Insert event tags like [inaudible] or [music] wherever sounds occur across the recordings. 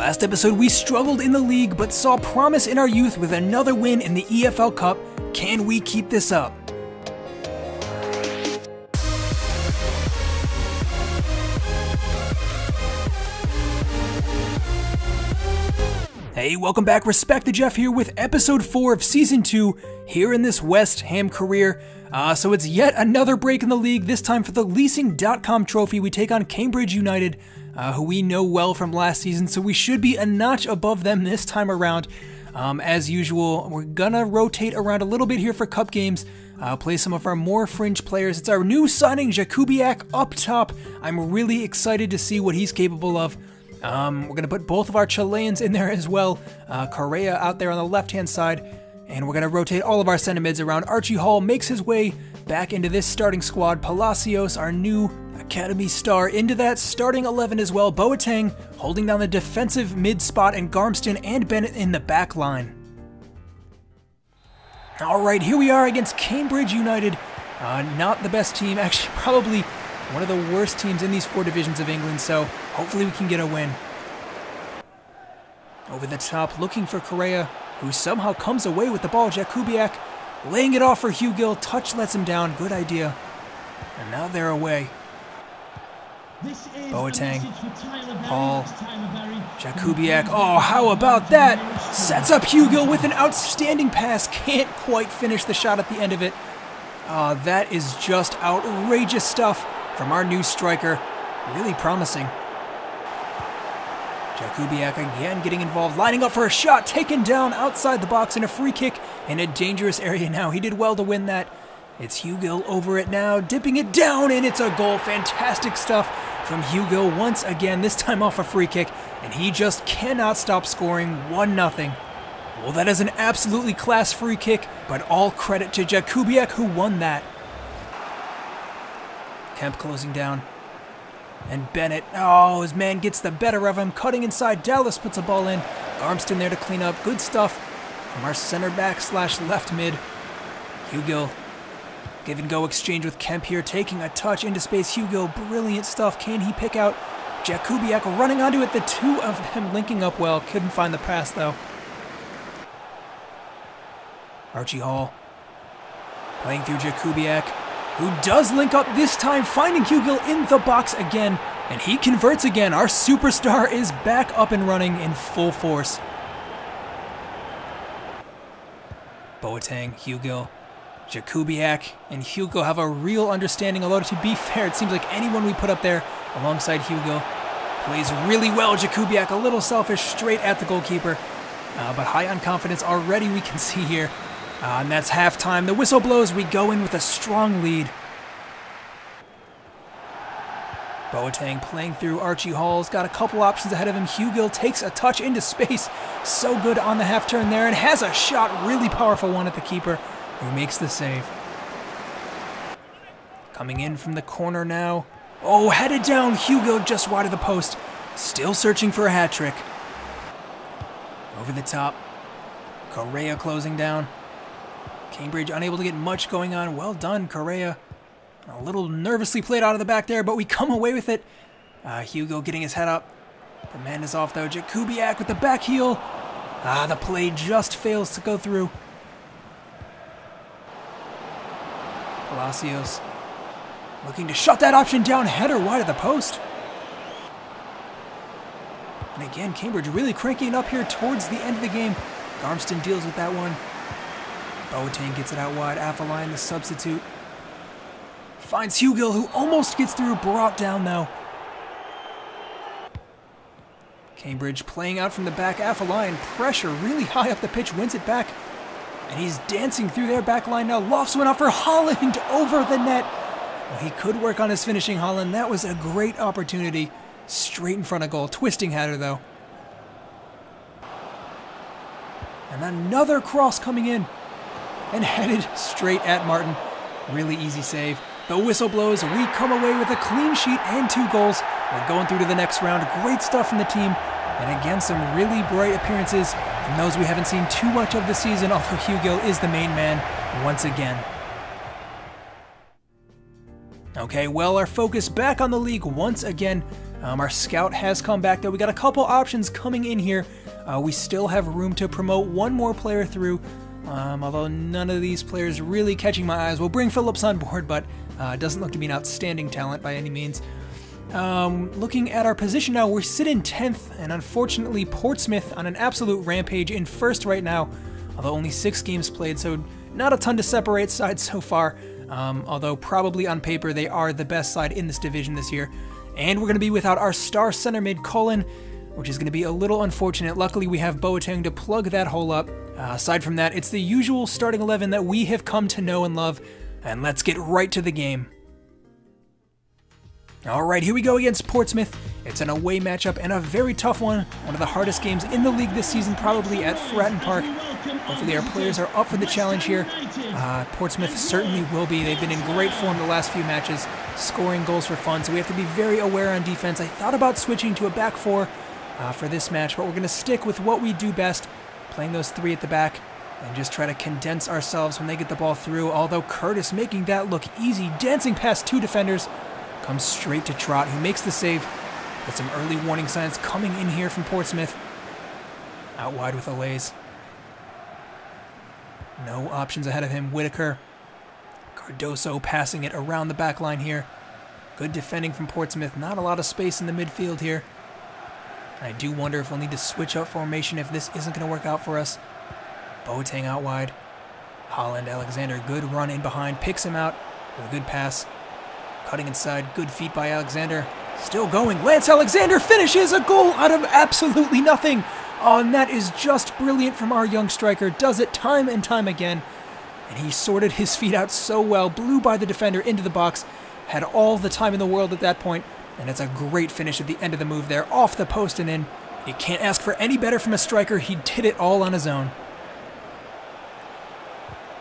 Last episode, we struggled in the league but saw promise in our youth with another win in the EFL Cup. Can we keep this up? Hey, welcome back. Respect the Jeff here with episode 4 of season 2 here in this West Ham career. Uh, so it's yet another break in the league, this time for the leasing.com trophy. We take on Cambridge United, uh, who we know well from last season, so we should be a notch above them this time around. Um, as usual, we're gonna rotate around a little bit here for cup games, uh, play some of our more fringe players. It's our new signing, Jakubiak, up top. I'm really excited to see what he's capable of. Um, we're to put both of our Chileans in there as well. Uh, Correa out there on the left hand side. And we're to rotate all of our center mids around. Archie Hall makes his way back into this starting squad. Palacios, our new Academy star, into that starting 11 as well. Boateng holding down the defensive mid spot, and Garmston and Bennett in the back line. All right, here we are against Cambridge United. Uh, not the best team, [laughs] actually, probably one of the worst teams in these four divisions of England, so hopefully we can get a win. Over the top, looking for Correa, who somehow comes away with the ball. Jakubiak laying it off for Hugill. Touch lets him down. Good idea. And now they're away. Boateng, Paul, Jakubiak. Oh, how about that? Sets up Hugill with an outstanding pass. Can't quite finish the shot at the end of it. Uh, that is just outrageous stuff from our new striker. Really promising. Jakubiak again getting involved, lining up for a shot, taken down outside the box in a free kick in a dangerous area now. He did well to win that. It's Hugill over it now, dipping it down, and it's a goal. Fantastic stuff from Hugo once again, this time off a free kick, and he just cannot stop scoring 1-0. Well, that is an absolutely class free kick, but all credit to Jakubiak who won that. Kemp closing down. And Bennett, oh, his man gets the better of him, cutting inside. Dallas puts a ball in. Garmston there to clean up. Good stuff from our center back slash left mid. Hugill. Give and go exchange with Kemp here, taking a touch into space. Hugo, brilliant stuff. Can he pick out Jakubiak running onto it? The two of them linking up well. Couldn't find the pass though. Archie Hall playing through Jakubiak who does link up this time, finding Hugo in the box again, and he converts again. Our superstar is back up and running in full force. Boateng, Hugill, Jakubiak, and Hugo have a real understanding, although to be fair, it seems like anyone we put up there alongside Hugo plays really well. Jakubiak a little selfish, straight at the goalkeeper, uh, but high on confidence already we can [laughs] see here. Uh, and that's halftime. The whistle blows. We go in with a strong lead. Boateng playing through Archie Hall's got a couple options ahead of him. Hugill takes a touch into space. So good on the half turn there and has a shot, really powerful one at the keeper who makes the save. Coming in from the corner now. Oh, headed down. Hugo just wide of the post. Still searching for a hat trick. Over the top. Correa closing down. Cambridge unable to get much going on. Well done, Correa. A little nervously played out of the back there, but we come away with it. Uh, Hugo getting his head up. The man is off though. Jakubiak with the back heel. Ah, the play just fails to go through. Palacios looking to shut that option down. Header wide of the post. And again, Cambridge really cranking up here towards the end of the game. Garmston deals with that one. Boateng gets it out wide. Afolayan, the substitute. Finds Hugill, who almost gets through. Brought down, though. Cambridge playing out from the back. Afolayan, pressure really high up the pitch, wins it back. And he's dancing through their back line now. Lofts went up for Holland [laughs] over the net. Well, he could work on his finishing, Holland. That was a great opportunity. Straight in front of goal. Twisting header, though. And another cross coming in and [laughs] headed straight at Martin. Really easy save. The whistle blows. We come away with a clean sheet and two goals. We're going through to the next round. Great stuff from the team. And again, some really bright appearances from those we haven't seen too much of this season, although Hugo is the main man once again. Okay, well, our focus back on the league once again. Um, our scout has come back, though. We got a couple options coming in here. Uh, we still have room to promote one more player through, um, although none of these players really catching my eyes. We'll bring Phillips on board, but uh, doesn't look to be an outstanding talent by any means. Um, looking at our position now, we're sitting 10th, and unfortunately, Portsmouth on an absolute rampage in first right now, although only six games played, so not a ton to separate sides so far. Um, although, probably on paper, they are the best side in this division this year. And we're going to be without our star center mid, Cullen, which is going to be a little unfortunate. Luckily, we have Boateng to plug that hole up. Uh, aside from that, it's the usual starting 11 that we have come to know and love. And let's get right to the game. All right, here we go against Portsmouth. It's an away matchup and a very tough one. One of the hardest games in the league this season, probably at Fratton Park. Hopefully our players are up for the challenge here. Uh, Portsmouth certainly will be. They've been in great form the last few matches, scoring goals for fun, so we have to be very aware on defense. I thought about switching to a back four uh, for this match, but we're going to stick with what we do best, playing those three at the back and just try to condense ourselves when they get the ball through, although Curtis making that look easy, dancing past two defenders, comes straight to Trott, who makes the save. Got some early warning signs coming in here from Portsmouth. Out wide with Alese. No options ahead of him. Whitaker. Cardoso passing it around the back line here. Good defending from Portsmouth. Not a lot of space in the midfield here. I do wonder if we'll need to switch up formation if this isn't going to work out for us. Boateng out wide. Holland, Alexander, good run in behind, picks him out with a good pass. Cutting inside, good feet by Alexander. Still going. Lance Alexander finishes a goal out of absolutely nothing. Oh, and that is just brilliant from our young striker. Does it time and time again. And he sorted his feet out so well, blew by the defender into the box, had all the time in the world at that point, and it's a great finish at the end of the move there, off the post and in. You can't ask for any better from a striker. He did it all on his own.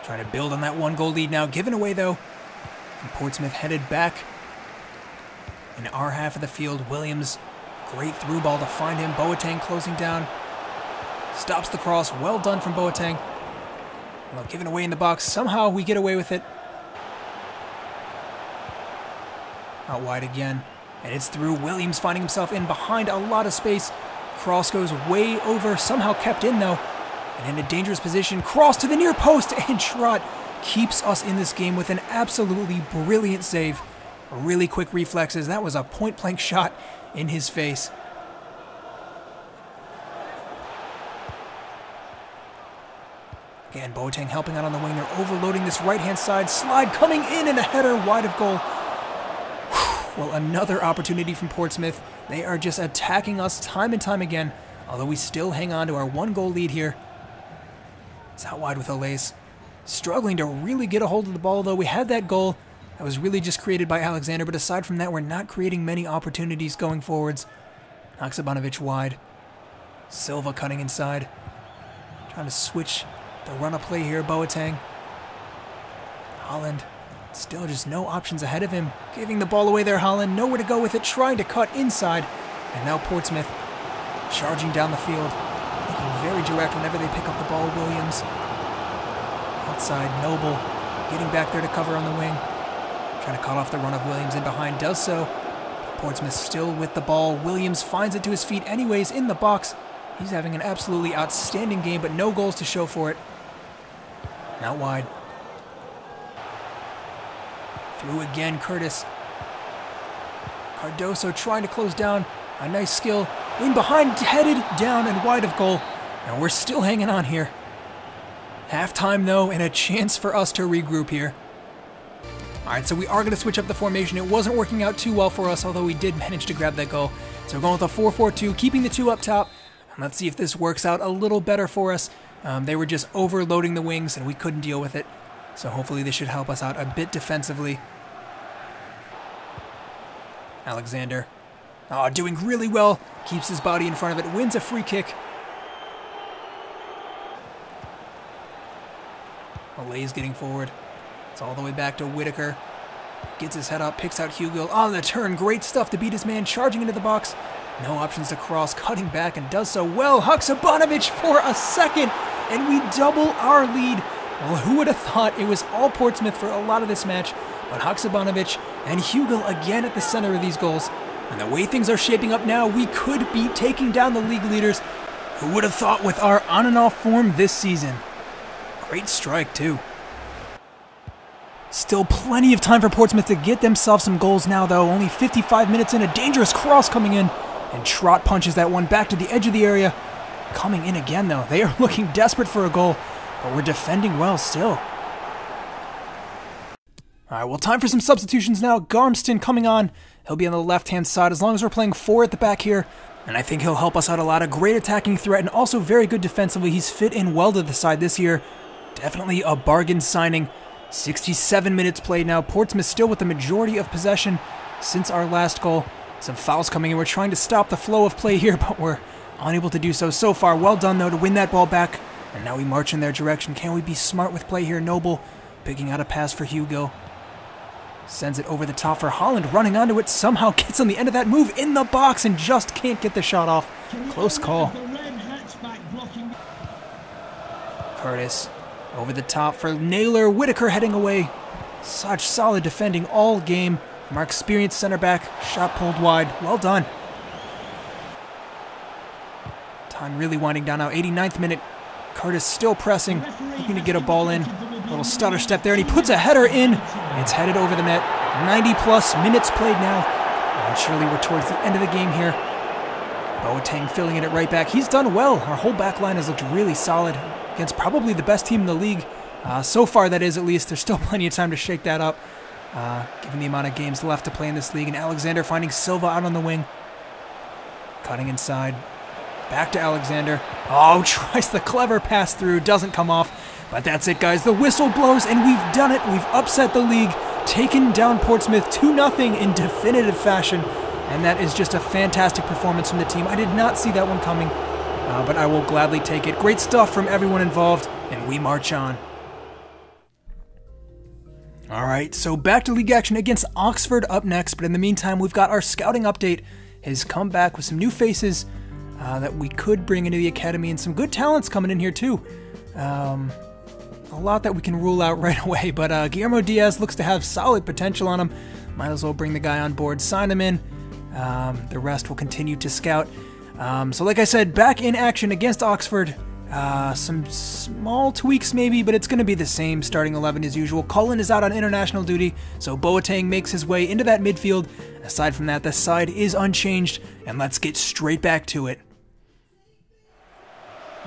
Trying to build on that one goal lead now, given away though. And Portsmouth headed back in our half of the field. Williams, great through ball to find him. Boateng closing down. Stops the cross. Well done from Boateng. Well, given away in the box. Somehow we get away with it. Out wide again. And it's through. Williams finding himself in behind a lot of space. Cross goes way over. Somehow kept in though. And in a dangerous position. Cross to the near post. [laughs] And Trott keeps us in this game with an absolutely brilliant save. Really quick reflexes. That was a point blank shot in his face. Again, Boateng helping out on the wing. They're overloading this right-hand side. Slide coming in and a header wide of goal. Well, another opportunity from Portsmouth. They are just attacking us time and time again, although we still hang on to our one-goal lead here. It's out wide with Alese. Struggling to really get a hold of the ball, though. We had that goal that was really just created by Alexander, but aside from that, we're not creating many opportunities going forwards. Haksabanovic wide. Silva cutting inside. Trying to switch the run of play here, Boateng. Holland. Still just no options ahead of him. Giving the ball away there, Holland. Nowhere to go with it, trying to cut inside. And now Portsmouth charging down the field. Looking very direct whenever they pick up the ball, Williams. Outside, Noble getting back there to cover on the wing. Trying to cut off the run of Williams in behind, does so. Portsmouth still with the ball. Williams finds it to his feet anyways in the box. He's having an absolutely outstanding game, but no goals to show for it. Out wide. Through again, Curtis. Cardoso trying to close down. A nice skill. In behind, headed down and wide of goal. And we're still hanging on here. Halftime, though, and a chance for us to regroup here. All right, so we are going to switch up the formation. It wasn't working out too well for us, although we did manage to grab that goal. So we're going with a 4-4-2, keeping the two up top. And let's see if this works out a little better for us. Um, they were just overloading the wings, and we couldn't deal with it. So hopefully this should help us out a bit defensively. Alexander. Oh, doing really well. Keeps his body in front of it. Wins a free kick. Alese getting forward. It's all the way back to Whitaker. Gets his head up, picks out Hugo on the turn. Great stuff to beat his man, charging into the box. No options to cross, cutting back and does so well. Haksabanovic for a second, and we double our lead. Well, who would have thought it was all Portsmouth for a lot of this match, But Haksabanovic and Hugill again at the center of these goals. And the way things are shaping up now, we could be taking down the league leaders. Who would have thought with our on and off form this season? Great strike, too. Still plenty of time for Portsmouth to get themselves some goals now, though. Only 55 minutes in, a dangerous cross coming in. And Trott punches that one back to the edge of the area. Coming in again, though. They are [laughs] looking desperate for a goal, but we're defending well still. All right, well, time for some substitutions now. Garmston coming on. He'll be on the left-hand side as long as we're playing four at the back here. And I think he'll help us out a lot. A great attacking threat and also very good defensively. He's fit in well to the side this year. Definitely a bargain signing. 67 minutes played now. Portsmouth still with the majority of possession since our last goal. Some fouls coming in. We're trying to stop the flow of play here, [laughs] but we're unable to do so so far. Well done, though, to win that ball back. And now we march in their direction. Can we be smart with play here? Noble picking out a pass for Hugo. Sends it over the top for Holland, running onto it, somehow [laughs] gets on the end of that move in the box and just can't get the shot off. Close call. Curtis over the top for Naylor. Whitaker heading away. Such solid defending all game from our experienced center back. Shot pulled wide. Well done. Time really winding down now. 89th minute. Curtis still pressing, looking to get a ball in. Little stutter step there, and he puts a header in. It's headed over the net. 90 plus minutes played now. And surely we're towards the end of the game here. Boateng filling in it right back. He's done well. Our whole back line has looked really solid against probably the best team in the league. Uh, so far, that is at least. There's still [laughs] plenty of time to shake that up, uh, given the amount of games left to play in this league. And Alexander finding Silva out on the wing. Cutting inside. Back to Alexander. Oh, [laughs] tries the clever pass through. Doesn't come off. But that's it, guys. The whistle blows, and we've done it. We've upset the league, taken down Portsmouth 2 0 in definitive fashion. And that is just a fantastic performance from the team. I did not see that one coming, uh, but I will gladly take it. Great stuff from everyone involved, and we march on. All right, so back to league action against Oxford up next, but in the meantime, we've got our scouting update. Has come back with some new faces uh, that we could bring into the academy, and some good talents coming in here too. Um, a lot that we can rule out [laughs] right away, but uh, Guillermo Diaz looks to have solid potential on him. Might as well bring the guy on board, sign him in. Um, the rest will continue to scout. Um, so, like I said, back in action against Oxford. Uh, some small tweaks maybe, but it's going to be the same starting 11 as usual. Cullen is out on international duty, so Boateng makes his way into that midfield. Aside from that, the side is unchanged, and let's get straight back to it.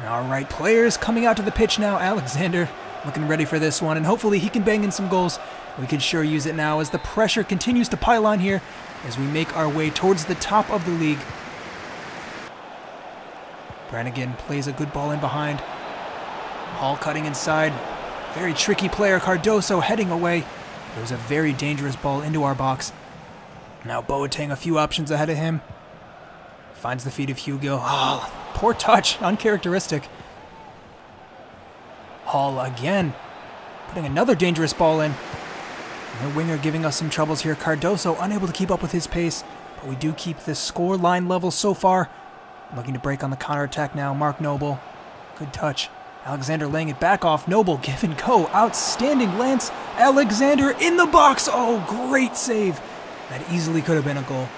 All right, players coming out to the pitch now. Alexander looking ready for this one, and hopefully he can bang in some goals. We can sure use it now as the pressure continues to pile on here as we make our way towards the top of the league. Brannigan plays a good ball in behind. Hall cutting inside. Very tricky player. Cardoso heading away. It was a very dangerous ball into our box. Now Boateng a few options ahead of him. Finds the feet of Hugill. Oh, [laughs] poor touch. Uncharacteristic. Hall again. Putting another dangerous ball in. The winger giving us some troubles here. Cardoso unable to keep up with his pace. But we do keep the score line level so far. Looking to break on the counterattack now. Mark Noble. Good touch. Alexander laying it back off. Noble, give and go. Outstanding Lance Alexander in the box. Oh, great save. That easily could have been a goal.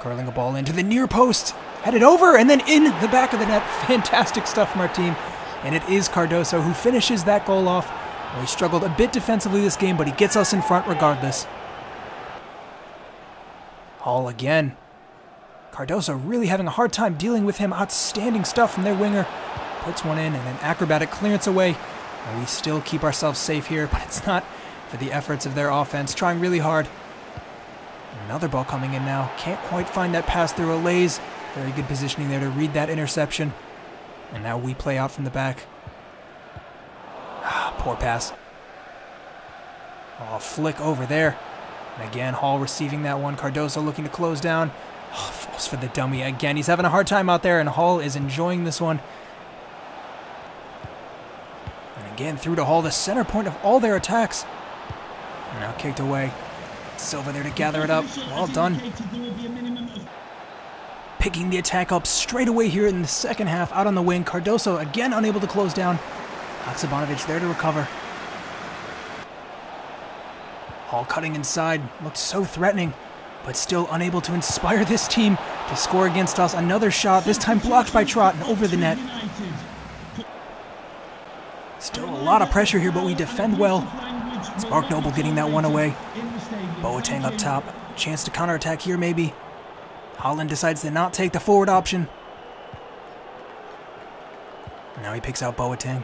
Curling a ball into the near post. Headed over and then in the back of the net. [laughs] Fantastic stuff from our team. And it is Cardoso who finishes that goal off. Well, he struggled a bit defensively this game, but he gets us in front regardless. Hall again. Cardoso really having a hard time dealing with him. Outstanding stuff from their winger. Puts one in and an acrobatic clearance away. And we still keep ourselves safe here, [laughs] but it's not for the efforts of their offense. Trying really hard. Another ball coming in now. Can't quite find that pass through Alese. Very good positioning there to read that interception. And now we play out from the back. Ah, poor pass. Oh, flick over there. And again, Hall receiving that one. Cardoso looking to close down. Oh, falls for the dummy again. He's having a hard time out there, and Hall is enjoying this one. And again, through to Hall, the center point of all their attacks. Now kicked away. Silva there to gather it up. Well done. Picking the attack up straight away here in the second half, out on the wing. Cardoso again unable to close down. Haksabanovic there to recover. Hall cutting inside, looked so threatening, but still unable to inspire this team to score against us. Another shot, this time blocked by Trott over the net. Still a lot of pressure here, but we defend well. It's Mark Noble getting that one away. Boateng up top. Chance to counterattack here, maybe. Holland decides to not take the forward option. Now he picks out Boateng.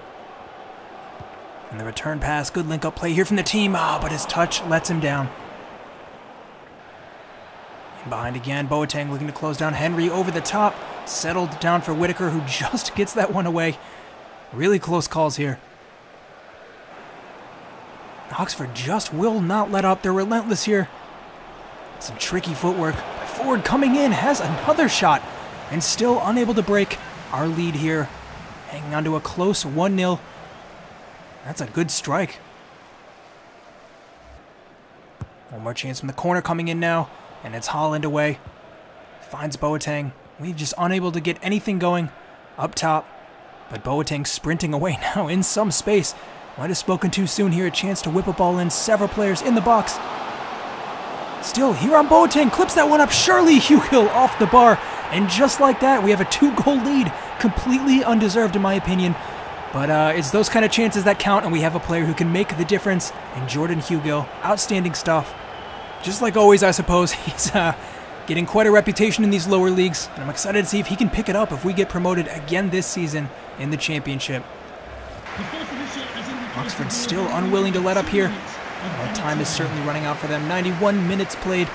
And the return pass, good link up play here from the team. Ah, but his touch lets him down. And behind again, Boateng looking to close down Henry over the top. Settled down for Whitaker, who [laughs] just gets that one away. Really close calls here. Oxford just will not let up. They're relentless here. Some tricky footwork. Ford coming in has another shot and still unable to break our lead here. Hanging on to a close 1 0. That's a good strike. One more chance from the corner coming in now, and it's Holland away. Finds Boateng. We've just unable to get anything going up top. But Boateng sprinting away [laughs] now in some space. Might have spoken too soon here. A chance to whip a ball in. Several players in the box. Still, here on Boateng clips that one up. Surely [laughs] Hugill off the bar. And just like that, we have a two-goal lead. Completely undeserved, in my opinion. But uh, it's those kind of chances that count, and we have a player who can make the difference And Jordan Hugill. Outstanding stuff. Just like always, I suppose, [laughs] he's uh, getting quite a reputation in these lower leagues, and I'm excited to see if he can pick it up if we get promoted again this season in the championship. Oxford still unwilling to let up here. Our time is certainly running out for them. 91 minutes played.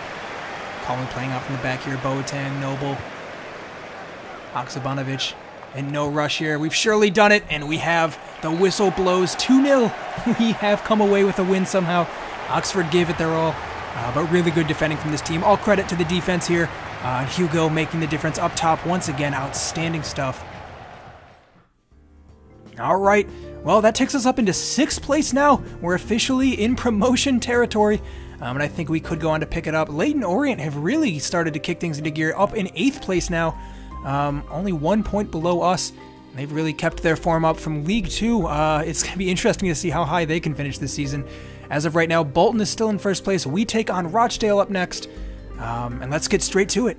Cullen playing out from the back here. Boateng, Noble, Haksabanovic and no rush here. We've surely done it, and we have. The whistle blows 2-0. [laughs] We have come away with a win somehow. Oxford gave it their all, uh, but really good defending from this team. All credit to the defense here. Uh, Hugo making the difference up top once again. Outstanding stuff. All right. Well, that takes us up into sixth place now. We're officially in promotion territory. Um, and I think we could go on to pick it up. Leyton Orient have really started to kick things into gear. Up in eighth place now. Um, only one point below us. They've really kept their form up from League Two. Uh, it's going to be interesting to see how high they can finish this season. As of right now, Bolton is still in first place. We take on Rochdale up next. Um, and let's get straight to it.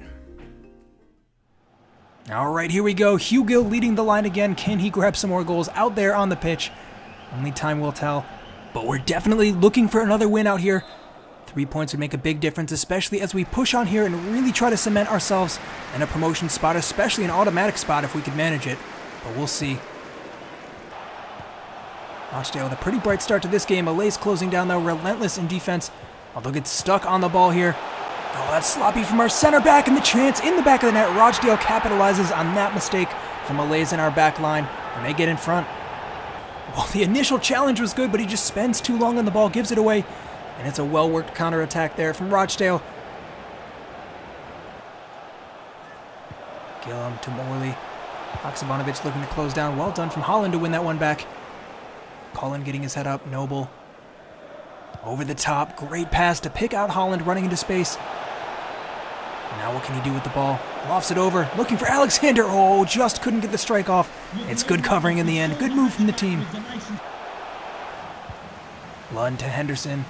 All right, here we go. Hugill leading the line again. Can he grab some more goals out there on the pitch? Only time will tell. But we're definitely looking for another win out here. Three points would make a big difference, especially as we push on here and really try to cement ourselves in a promotion spot, especially an automatic spot if we could manage it. But we'll see. Rochdale with a pretty bright start to this game. Alese closing down, though, relentless in defense. Although gets stuck on the ball here. Oh, that's sloppy from our center back, and the chance in the back of the net. Rochdale capitalizes on that mistake from Malays in our back line, and they get in front. Well, the initial challenge was good, but he just spends too long on the ball, gives it away, and it's a well-worked counterattack there from Rochdale. Gillum to Morley. Haksabanovic looking to close down. Well done from Holland to win that one back. Cullen getting his head up. Noble. Over the top. Great pass to pick out Holland running into space. Now what can he do with the ball? Lofts it over, looking for Alexander. Oh, just couldn't get the strike off. It's good covering in the end. Good move from the team. Lund to Henderson.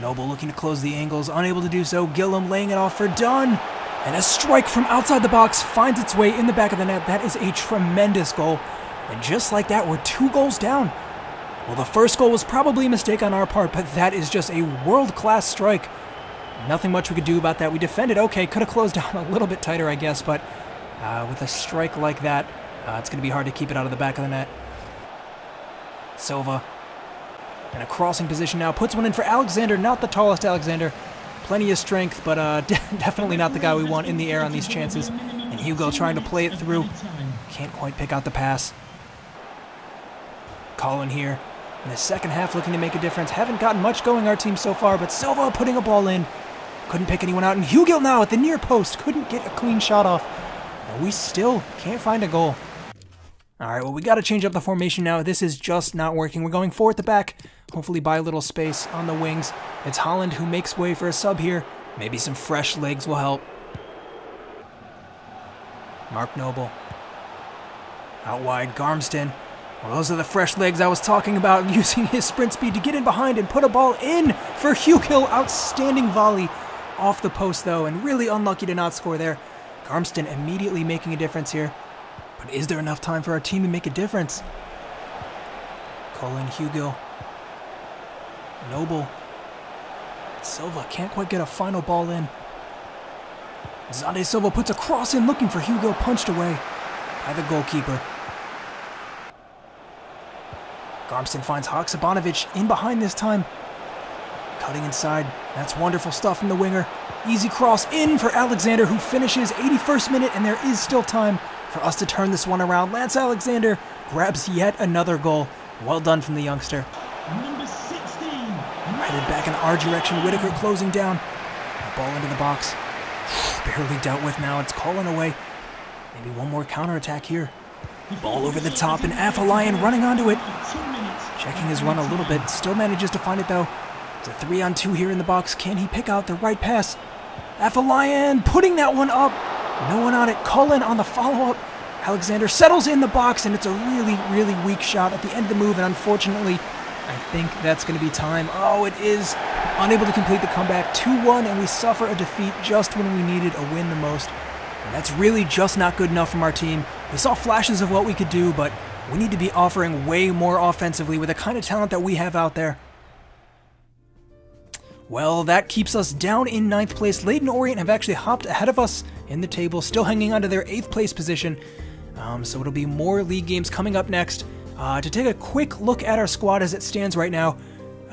Noble looking to close the angles, unable to do so. Gillum laying it off for Dunn. And a strike from outside the box finds its way in the back of the net. That is a tremendous goal. And just like that, we're two goals down. Well, the first goal was probably a mistake on our part, but that is just a world-class strike. Nothing much we could do about that. We defended okay, could have closed [laughs] down a little bit tighter, I guess, but uh, with a strike like that, uh, it's going to be hard to keep it out of the back of the net. Silva in a crossing position now, puts one in for Alexander, not the tallest Alexander. Plenty of strength, but uh, [laughs] definitely not the guy we want in the air on these chances. And Hugo trying to play it through. Can't quite pick out the pass. Cullen here. In the second half looking to make a difference. Haven't gotten much going our team so far, but Silva putting a ball in. Couldn't pick anyone out. And Hugill now at the near post. Couldn't get a clean shot off. And we still can't find a goal. All right, well, we got to change up the formation now. This is just not working. We're going forward the back. Hopefully buy a little space on the wings. It's Holland who makes way for a sub here. Maybe some fresh legs will help. Mark Noble. Out wide, Garmston. Well, those are the fresh legs I was talking about, [laughs] using his sprint speed to get in behind and put a ball in for Hugill. Outstanding volley off the post, though, and really unlucky to not score there. Garmston immediately making a difference here. But is there enough time for our team to make a difference? Cullen Hugill. Noble. Silva can't quite get a final ball in. Xande Silva puts a cross in looking for Hugo, punched away by the goalkeeper. Garmston finds Haksabanovic in behind this time. Cutting inside. That's wonderful stuff from the winger. Easy cross in for Alexander, who finishes 81st minute, and there is still time for us to turn this one around. Lance Alexander grabs yet another goal. Well done from the youngster. Number 16. Headed back in our direction. Whitaker closing down. Ball into the box. [sighs] Barely dealt with now. It's calling away. Maybe one more counterattack here. Ball over the top, and Afolayan running onto it. Checking his run a little bit. Still manages to find it though. It's a three on two here in the box. Can he pick out the right pass? Afolayan putting that one up. No one on it. Cullen on the follow up. Alexander settles in the box, and it's a really, really weak shot at the end of the move, and unfortunately, I think that's going to be time. Oh, it is unable to complete the comeback 2-1, and we suffer a defeat just when we needed a win the most. And that's really just not good enough from our team. We saw flashes of what we could do, but we need to be offering way more offensively with the kind of talent that we have out there. Well, that keeps us down in ninth place. Leyton Orient have actually hopped ahead of us in the table, still hanging onto their eighth place position. Um, so it'll be more league games coming up next. Uh, to take a quick look at our squad as it stands right now,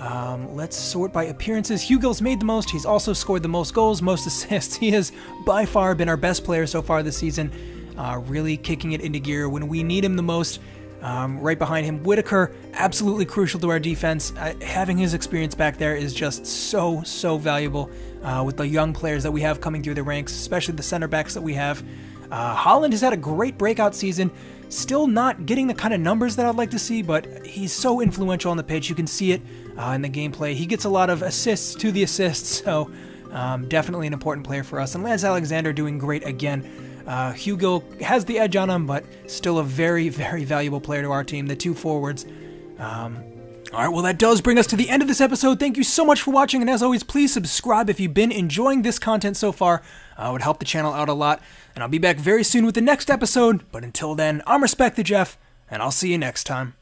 um, let's sort by appearances. Hugill's made the most. He's also scored the most goals, most [laughs] assists. He has by far been our best player so far this season, uh, really kicking it into gear when we need him the most. Um, right behind him, Whitaker, absolutely crucial to our defense. Uh, having his experience back there is just so, so valuable uh, with the young players that we have coming through the ranks, especially the center backs that we have. Uh, Holland has had a great breakout season. Still not getting the kind of numbers that I'd like to see, but he's so influential on the pitch. You can see it uh, in the gameplay. He gets a lot of assists to the assists, [laughs] so um, definitely an important player for us. And Lance Alexander doing great again. Uh, Hugill has the edge on him, but still a very, very valuable player to our team. The two forwards. Um, all right, well, that does bring us to the end of this episode. Thank you so much for watching, and as always, please subscribe if you've been enjoying this content so far. Uh, it would help the channel out a lot, and I'll be back very soon with the next episode. But until then, I'm Respect the Jeff, and I'll see you next time.